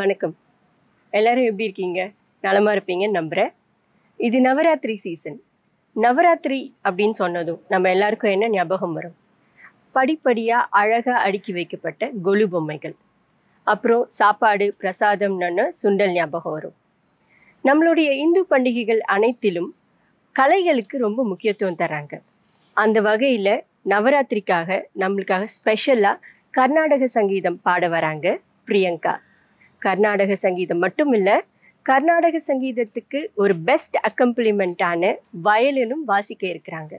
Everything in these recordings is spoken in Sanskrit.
வணக்கம். எல்லாரும் எப்படி இருக்கீங்க? நலமாக இருப்பீங்கன்னு நம்புகிறேன் இது நவராத்திரி சீசன் நவராத்திரி அப்படின்னு சொன்னதும் நம்ம எல்லாருக்கும் என்ன ஞாபகம் வரும்? படிப்படியாக அழகாக அடுக்கி வைக்கப்பட்ட கொலு பொம்மைகள். அப்புறம் சாப்பாடு பிரசாதம்னு சுண்டல் ஞாபகம் வரும். நம்மளுடைய இந்து பண்டிகைகள் அனைத்திலும் கலைகளுக்கு ரொம்ப முக்கியத்துவம் தராங்க. அந்த வகையில் நவராத்திரிக்காக நம்மளுக்காக ஸ்பெஷலாக கர்நாடக சங்கீதம் பாட வராங்க பிரியங்கா. கர்நாடக சங்கீதம் மட்டும் இல்லை கர்நாடக சங்கீதத்துக்கு ஒரு பெஸ்ட் அக்கம்ப்ளிமெண்ட்டான வயலினும் வாசிக்க இருக்கிறாங்க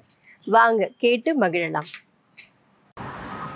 வாங்க கேட்டு மகிழலாம்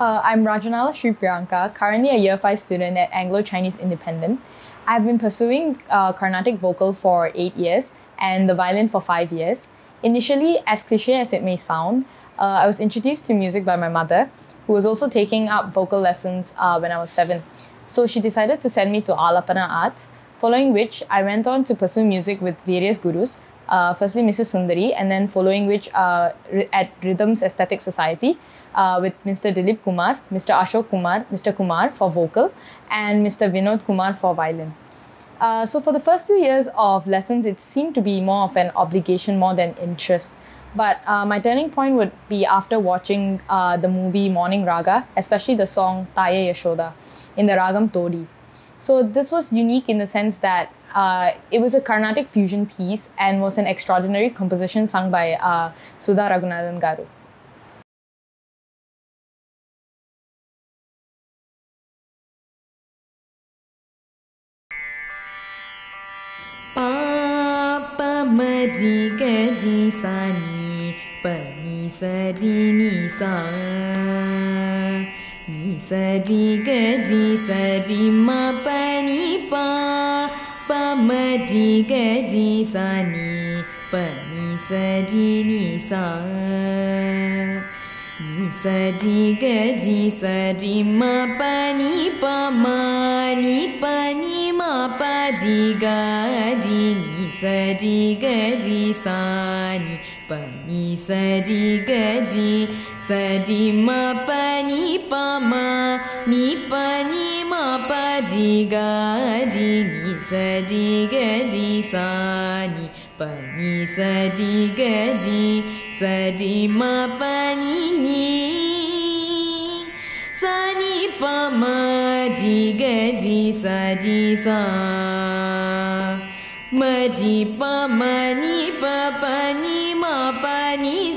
Uh, I'm Rajanala Sri Priyanka, currently a year 5 student at Anglo Chinese Independent. I've been pursuing uh, Carnatic vocal for 8 years and the violin for 5 years. Initially, as cliche as it may sound, uh, I was introduced to music by my mother, who was also taking up vocal lessons uh, when I was 7. So she decided to send me to Alapana Arts, following which I went on to pursue music with various gurus. Uh, firstly, Mrs. Sundari, and then following which uh, at Rhythms Aesthetic Society uh, with Mr. Dilip Kumar, Mr. Ashok Kumar, Mr. Kumar for vocal, and Mr. Vinod Kumar for violin. Uh, so for the first few years of lessons, it seemed to be more of an obligation more than interest. But uh, my turning point would be after watching uh, the movie Morning Raga, especially the song Taye Yashoda in the Ragam Todi. So this was unique in the sense that uh, it was a Carnatic fusion piece and was an extraordinary composition sung by uh, Sudha Raghunathan Garu. सा नि सरि गरि गि सरिमापनि पा पमरि पमी गी पनि सरि नि सा नि सरि गरि सरि गिसरिमापनि पमानि पनि मपदि गरि नि पनिमापदि गिनिसरि गी पनि सरि गरि सापनि पम निीप दी गी सदीगि सी पी सा गदि सदिमापनि सी पि गदि सा मदि पानि पापनि मापनि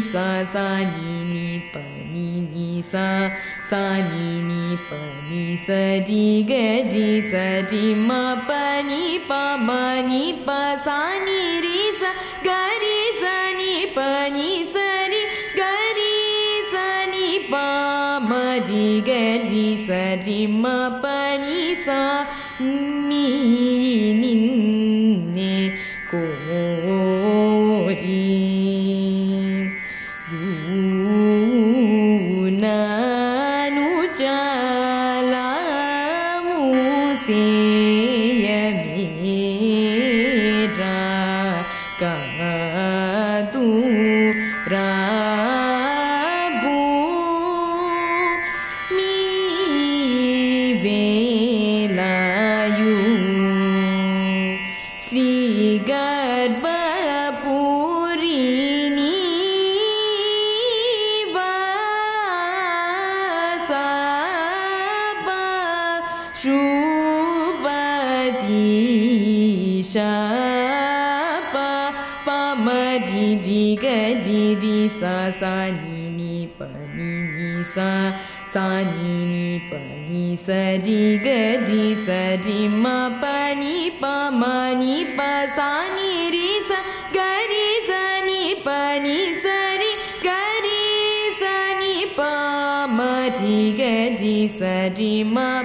सा शिनि पनि सारी गि मानि पीपानि सा गि सनि पनि सि गी जनि परि गरिमापनिसा ुपदि पामी गिरिसािनि पनि सा सानि पनि सरि गि सरिमापनि पमानि पानि रिसा गरि सनि पनि सरि गरि सी परि गि सरि मा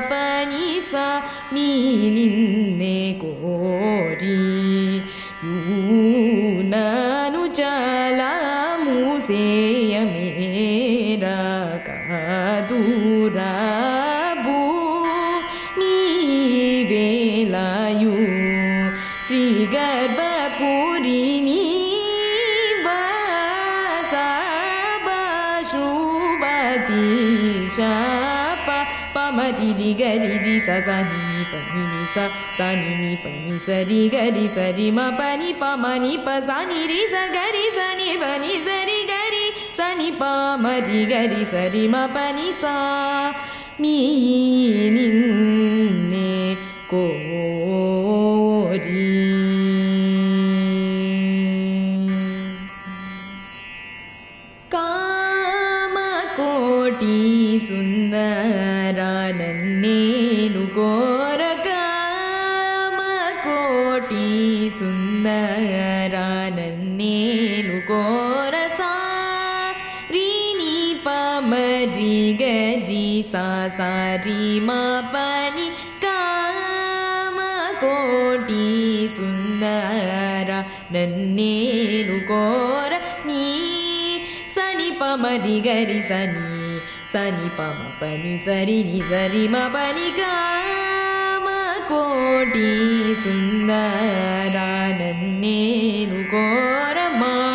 velayu Sri Garbhapuri ni Vasa Bashubati Shapa Pamari ri gari ri sa sa ni ni pa ni ni sa sa ni ni pa ni sa ri gari sa ri ma pa ni pa ma ni सा रि नि प म रि ग रि सा सा रि म प नि का म कोटि सुन्दर नन्नेरु कोर नि सनि प म रि ग रि सनि சனி பம பனி சரி நி சரி ம பனி காம கோடி சுந்தரானன்னேனு கோரமா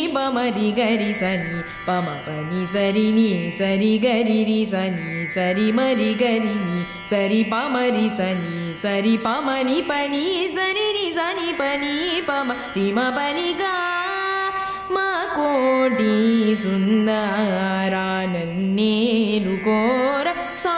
పమరి గరి సని పమ పని సరిని సరి గరి సని సరి మరి గరిని సరి పమరి సని సరి పమని పని సరి సని పని పమ రిమ పనిగా మా కోటి సుందరానన్నేరు కోర సా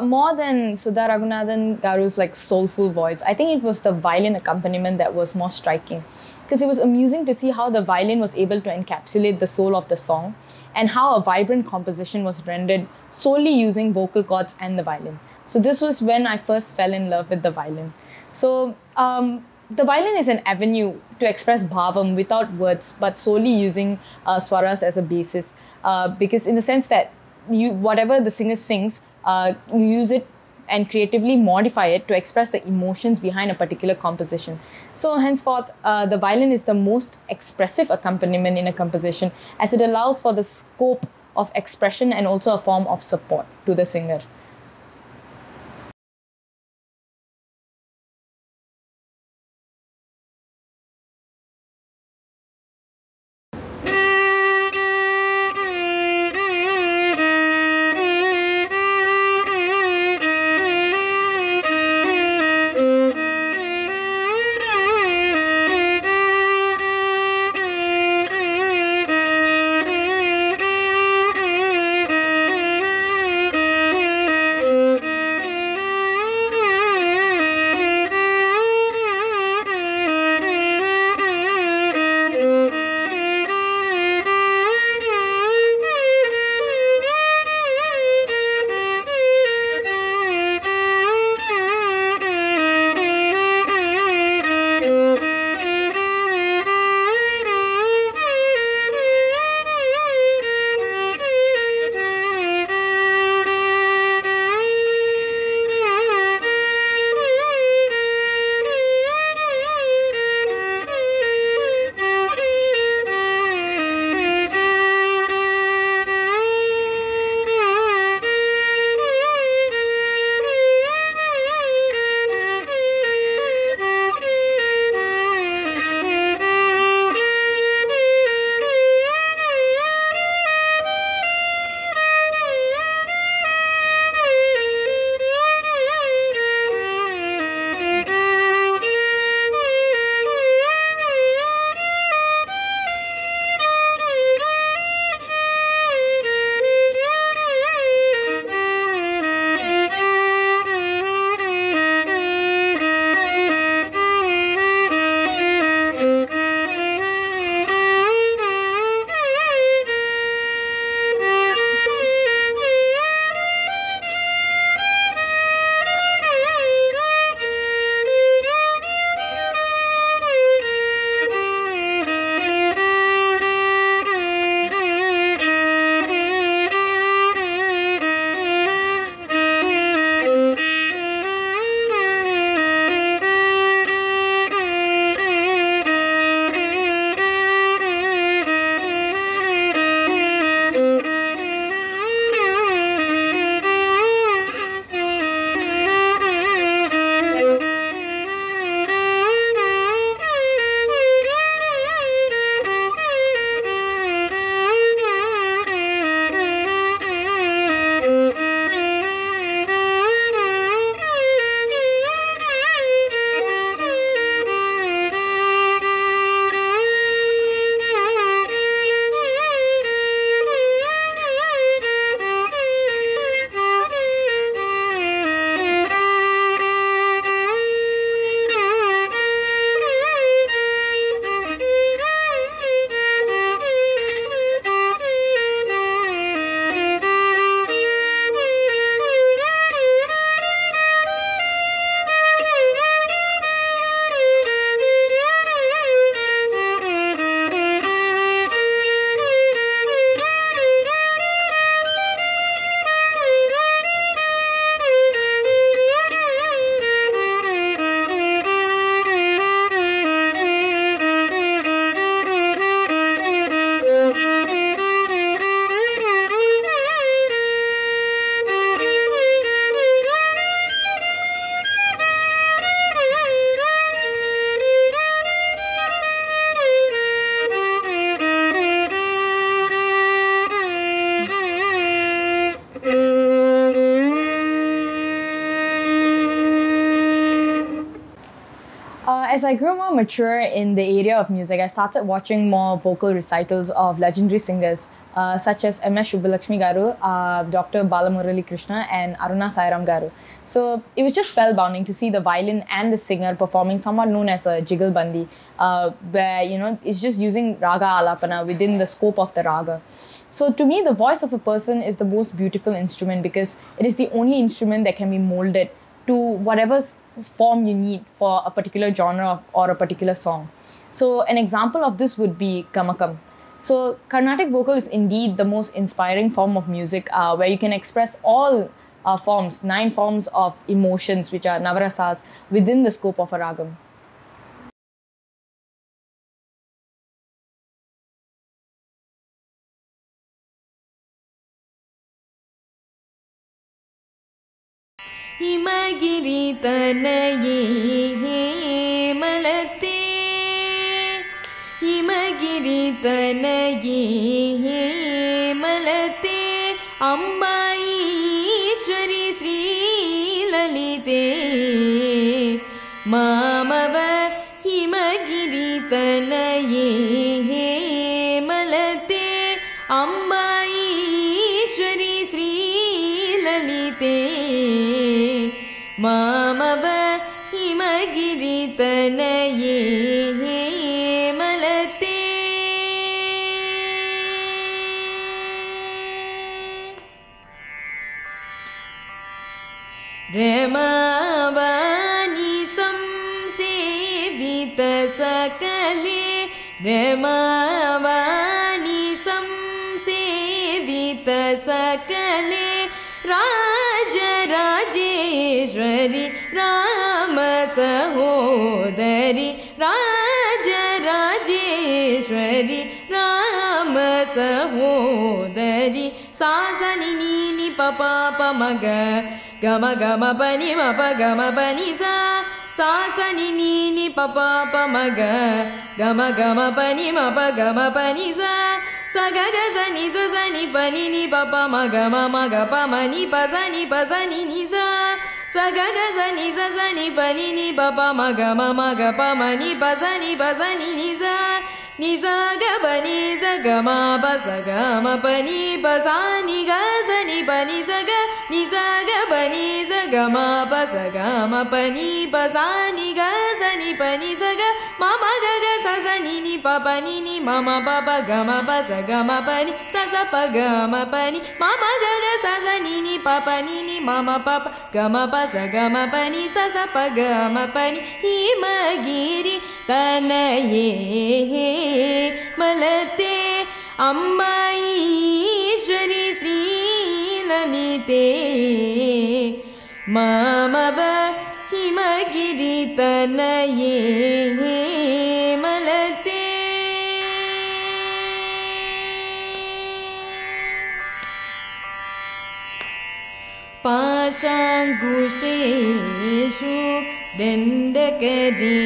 More than Sudha Raghunathan Garu's like soulful voice, I think it was the violin accompaniment that was more striking. Because it was amusing to see how the violin was able to encapsulate the soul of the song and how a vibrant composition was rendered solely using vocal cords and the violin. So this was when I first fell in love with the violin. So um, the violin is an avenue to express bhavam without words, but solely using uh, swaras as a basis. Uh, because in the sense that you whatever the singer sings, uh, you use it and creatively modify it to express the emotions behind a particular composition. So henceforth, uh, the violin is the most expressive accompaniment in a composition as it allows for the scope of expression and also a form of support to the singer. As I grew more mature in the area of music, I started watching more vocal recitals of legendary singers uh, such as M.S. Shubhalakshmi Garu, uh, Dr. Balamurali Krishna, and Aruna Sairam Garu. So it was just spellbinding to see the violin and the singer performing somewhat known as a jiggle bandi, uh, where you know it's just using raga alapana within the scope of the raga. So to me, the voice of a person is the most beautiful instrument because it is the only instrument that can be molded to whatever s- form you need for a particular genre or a particular song. So an example of this would be Kamakam. So Carnatic vocal is indeed the most inspiring form of music uh, where you can express all uh, forms, nine forms of emotions which are navarasas within the scope of a ragam. गिरि हेमलते हिमगिरितनये हेमलते हिमगिरितनयि श्रीललिते मामव हिमगिरितनये मामव हिमगिरितनये मलते। रमानि शेबीतसकले रमानि शेबीतसकले राम सहोदरि राजराजेश्वरि राम सहोदरि सा सा नि नि नि प प प म ग ग म ग म प नि म प ग म प नि सा सा सा नि नि नि प प प म ग ग म ग म प नि म ग म म ग प म नि प स नि प स नि नि सा स ग ग स नि स स नि प नि नि प प म ग म म ग प म नि प स नि प स नि नि सा नि सा ग प नि स ग म प स ग म प नि प सा नि ग स नि प नि स ग नि सा ग प नि स ग म प स ग णिते मामव हिमगिरितनये हि मलते पासाङ्गुषिषु दण्डकदि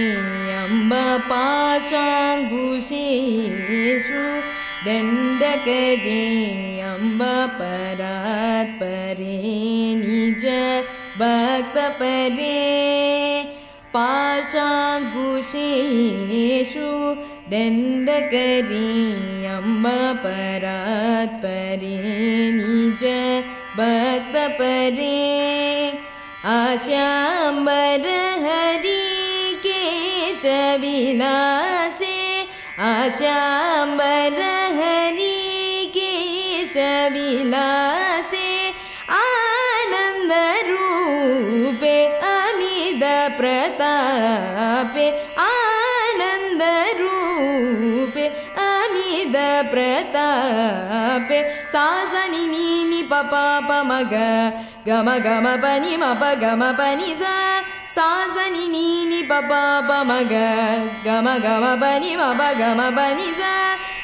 अम्ब पासाङ्गुषिषु दण्डकदि परात् परे निज भक्तपरे। पाशाङ्कुशेषु दण्डकरी अम्ब परात् परे निज भक्तपरे। आशाम्बर हरि केशविलासे आशाम्बर हरि केशविलासे आनन्दरूपे अमिद प्रतापे आनन्दरूपे अमिद प्रतापे सा स नि नि नि प प प म ग ग म ग म प नि म प ग म प नि सा सा स नि नि नि प प प म ग ग म ग म प नि म प ग म प नि सा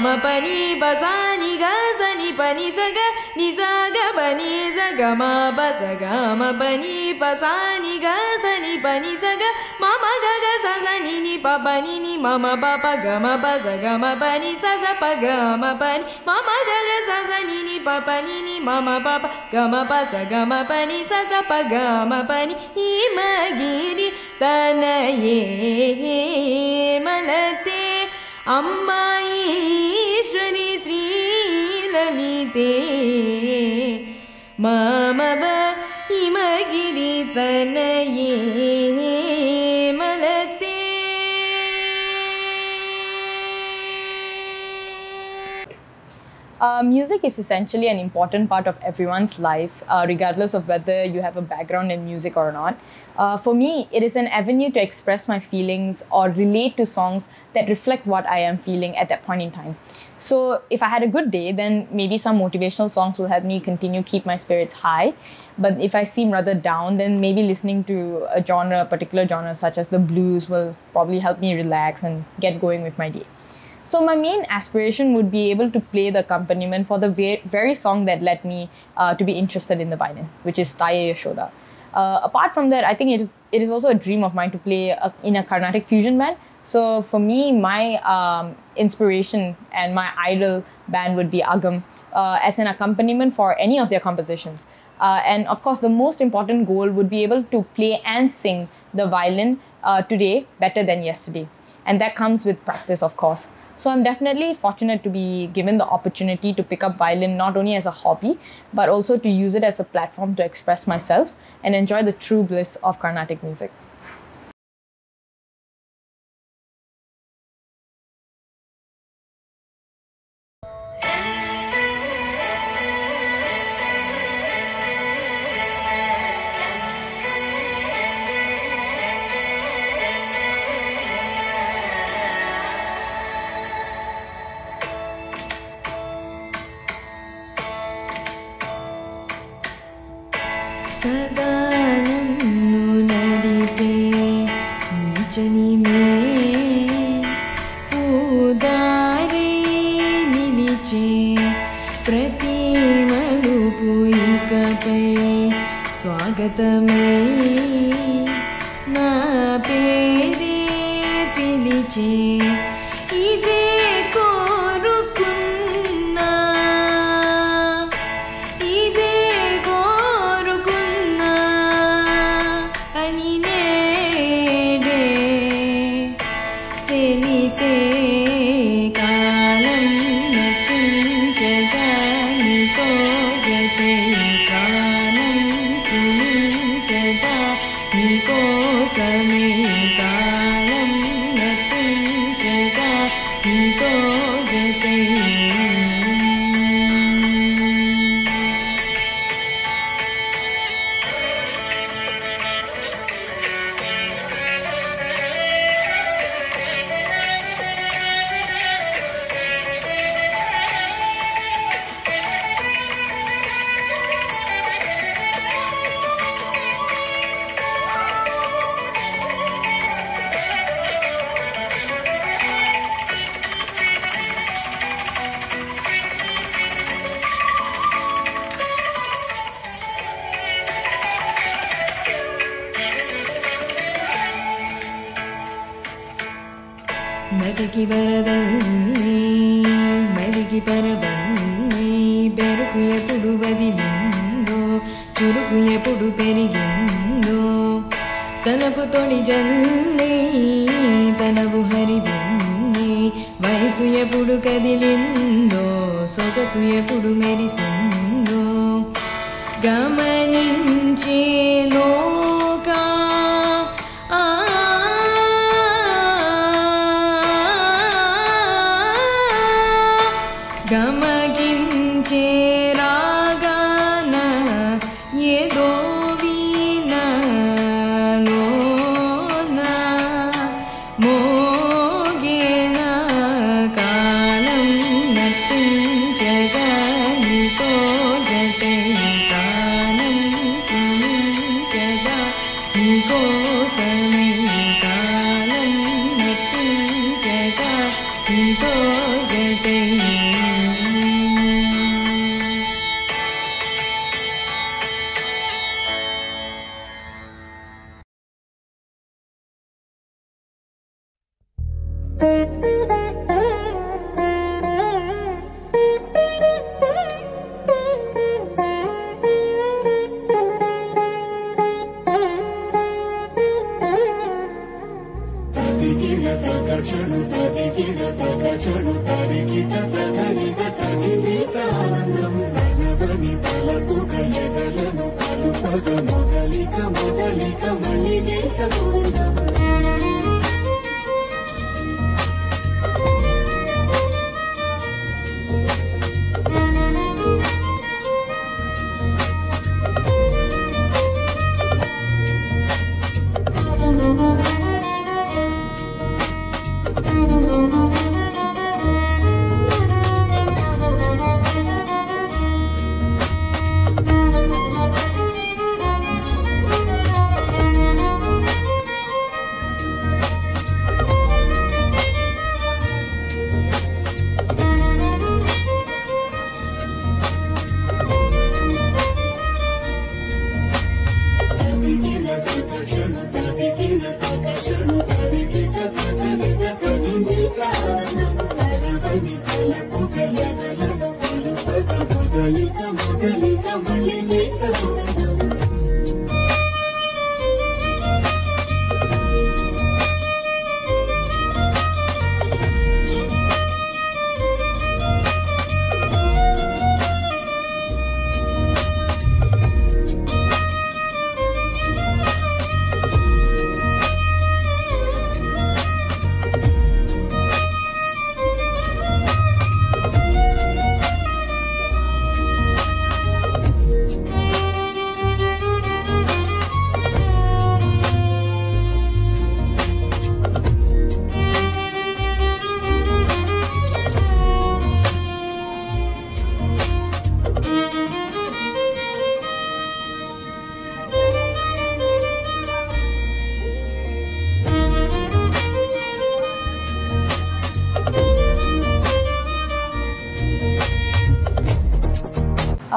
म नि प स नि प स नि नि सा स ग ग स नि स स नि प नि नि प प म ग म म ग प म नि प स नि प स नि नि सा नि सा ग प नि स ग म प स ग म प नि प सा नि ग स नि प नि स ग नि सा ग प नि स ग ga ma ba sa ga Uh, music is essentially an important part of everyone's life, uh, regardless of whether you have a background in music or not. Uh, for me, it is an avenue to express my feelings or relate to songs that reflect what I am feeling at that point in time. So, if I had a good day, then maybe some motivational songs will help me continue keep my spirits high. But if I seem rather down, then maybe listening to a genre, a particular genre such as the blues, will probably help me relax and get going with my day. So my main aspiration would be able to play the accompaniment for the ve- very song that led me uh, to be interested in the violin, which is Taya Yashoda. Uh, apart from that, I think it is it is also a dream of mine to play a, in a Carnatic fusion band. So for me, my um, inspiration and my idol band would be Agam uh, as an accompaniment for any of their compositions. Uh, and of course, the most important goal would be able to play and sing the violin uh, today better than yesterday. And that comes with practice, of course. So I'm definitely fortunate to be given the opportunity to pick up violin not only as a hobby, but also to use it as a platform to express myself and enjoy the true bliss of Carnatic music. 自己。Bye.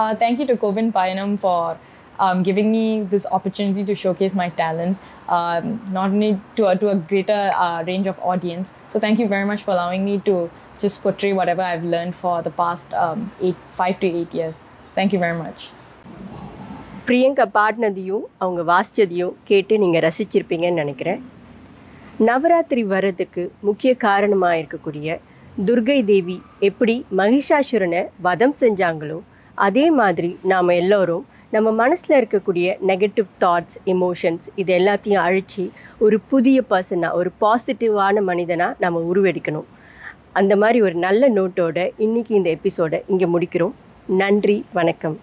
Uh, thank you to Kovin Payanam for um, giving me this opportunity to showcase my talent, um, not only to uh, to a greater uh, range of audience. So thank you very much for allowing me to just portray whatever I've learned for the past um, eight, five to eight years. Thank you very much. Priyanka பாடினதையும் அவங்க வாசித்ததையும் கேட்டு நீங்கள் ரசிச்சிருப்பீங்கன்னு நினைக்கிறேன் நவராத்திரி வர்றதுக்கு முக்கிய காரணமாக இருக்கக்கூடிய துர்கை தேவி எப்படி மகிஷாசுரனை வதம் செஞ்சாங்களோ அதே மாதிரி நாம் எல்லோரும் நம்ம மனசில் இருக்கக்கூடிய நெகட்டிவ் தாட்ஸ் எமோஷன்ஸ் இது எல்லாத்தையும் அழித்து ஒரு புதிய பர்சனாக ஒரு பாசிட்டிவான மனிதனாக நம்ம உருவெடுக்கணும். அந்த மாதிரி ஒரு நல்ல நோட்டோட இன்றைக்கி இந்த எபிசோடை இங்கே முடிக்கிறோம். நன்றி வணக்கம்.